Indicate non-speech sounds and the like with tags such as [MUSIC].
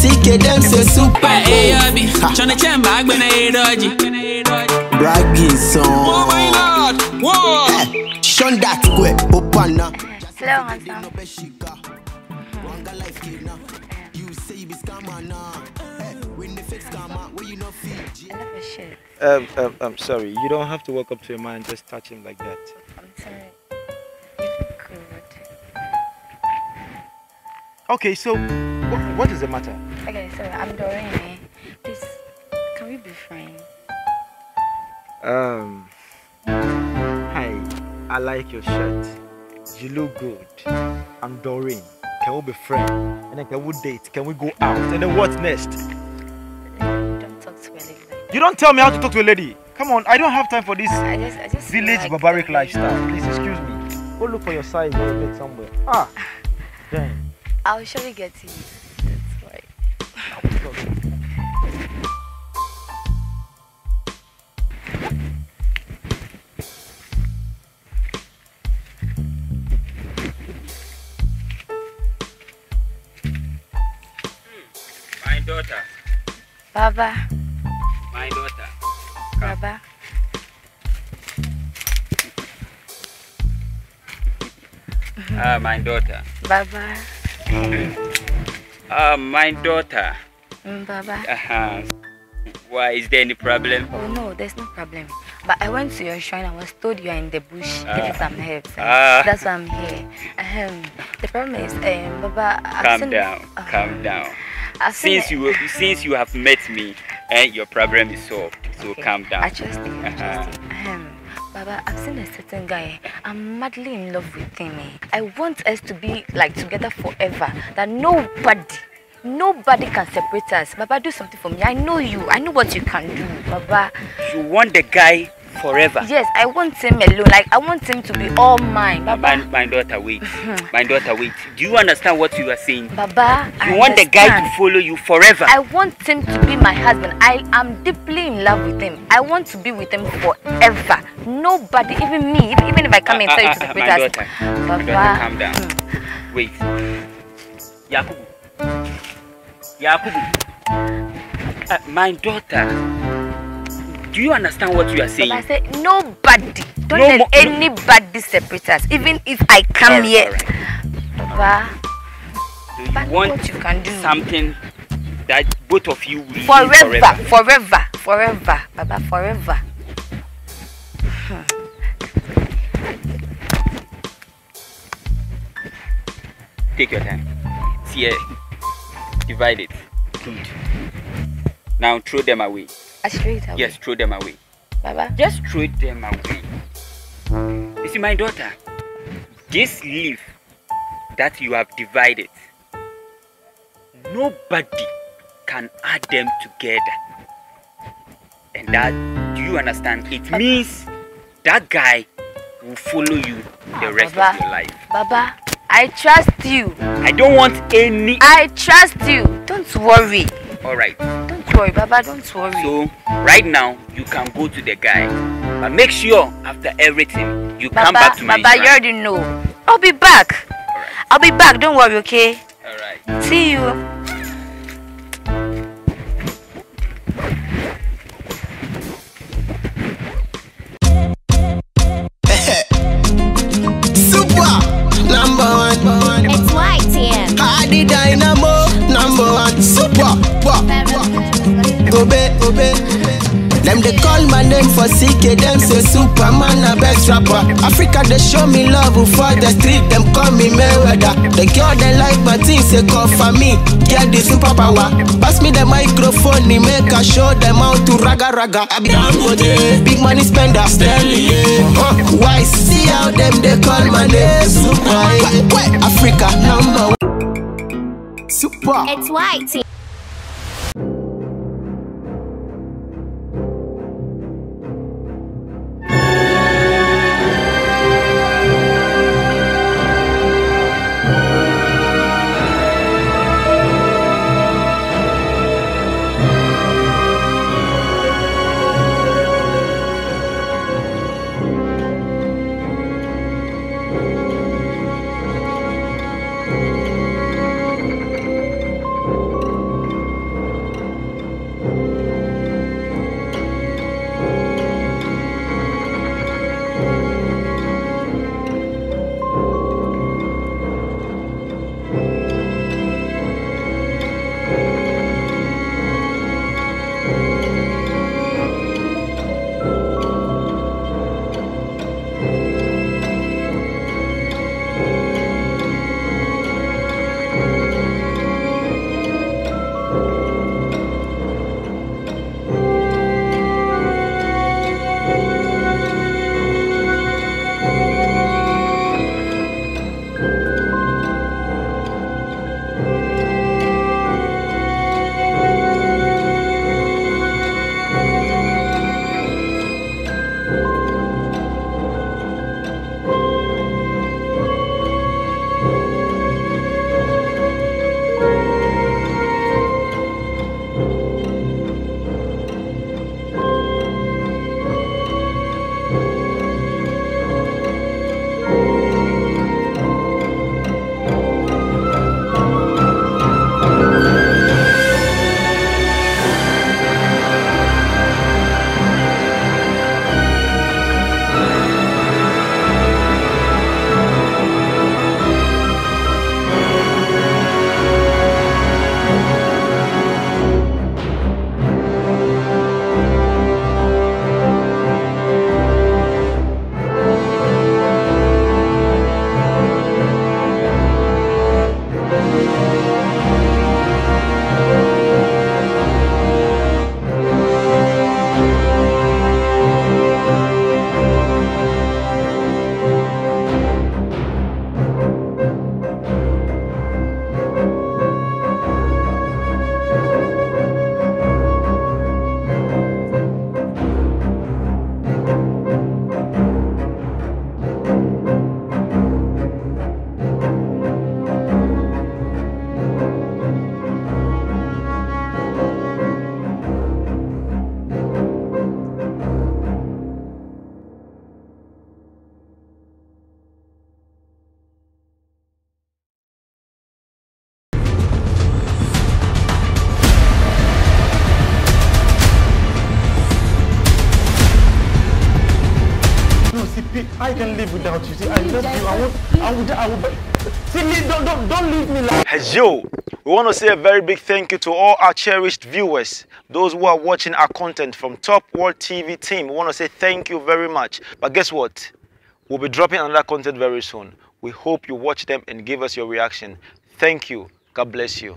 CK, them say super Hey, cool. Abby, tryna check back when I hear dodgy. Bragging Oh my song. lord, whoa! Eh, Shun that quick, opana. Hello, handsome. Wanga life kid now. You say you be scammer now. Eh, when the fake scammer, where you not feel. I love your shirt. Um, um, I'm sorry. You don't have to walk up to a man and just touch him like that. I'm sorry. You look good. Okay, so what, what is the matter? Okay, sorry, I'm Doreen. eh. Please, can we be friends? Um, hi. I like your shirt. You look good. I'm Doreen. Can we be friends? And then can we date? Can we go out? And then what next? Don't talk to me like that. You don't tell me how to talk to a lady. Come on, I don't have time for this I just, I just village like barbaric lifestyle. Please excuse me. Go look for your size a little bit somewhere. Ah, [LAUGHS] damn. I'll surely get to you. That's why. My daughter, Baba, my daughter. Baba. Ah, my daughter. Baba. Ah, my daughter. Mm, Baba. Uh-huh. Why, is there any problem? Oh no, there's no problem. But I went to your shrine. I was told you are in the bush getting some herbs. and Ah. That's why I'm here. Um, the problem is, um, Baba. I've Calm seen- down, uh, calm down. I've Since you since you have met me, and your problem is solved. So Okay, calm down. I trust you. I trust you. Baba, I've seen a certain guy. I'm madly in love with him. eh. I want us to be like together forever. That nobody, nobody can separate us. Baba, do something for me. I know you. I know what you can do. Baba, You want the guy forever. yes, I want him alone. Like I want him to be all mine. My, Baba, my daughter, wait. my daughter, wait. Do you understand what you are saying? Baba, I You want the guy to follow you forever. I want him to be my husband. I am deeply in love with him. I want to be with him forever. Nobody, even me, even, if I come and Ah, tell you ah, to ah, separate my us. daughter, my daughter, Baba, calm down. hmm. Wait. Yakubu. Yakubu. Uh, my daughter. Do you understand what you are saying? But I said nobody. Don't No let no- anybody separate us. Even if I come Alright, here. Baba, So you But want what you can do. something that both of you will live forever, forever, forever, Baba, forever. Take your time. See. Eh, divide it. Good. Now throw them away. I straight away. Yes, throw them away. Baba. Just throw them away. You see, my daughter, this leaf that you have divided, nobody can add them together. And that, do you understand? It means that guy will follow you the Ah, rest Baba. of your life. Baba, I trust you. I don't want any. I trust you. Don't worry. All right. Worry, Baba. Don't worry. So right now you can go to the guy, but make sure after everything you come Baba, back to my Baba, you already know. I'll be back. Right. I'll be back. Don't worry, okay? All right. See you. Them they call my name for CK, them say Superman a best rapper. Africa they show me love for the street, them call me Mayweather. The girl they like my things, they call for me, get the superpower. Pass me the microphone, he make a show them how to raga raga. I be Dangote, big money spender, Stanley. Huh? Why see how them they call my name? Super, Africa number one. Super. It's YTM. I can live without you. See, I love you. I won't. I would. I would. See, don't, don't, don't leave me like. Hey, yo, we want to say a very big thank you to all our cherished viewers, those who are watching our content from Top World TV team. We want to say thank you very much. But guess what? We'll be dropping another content very soon. We hope you watch them and give us your reaction. Thank you. God bless you.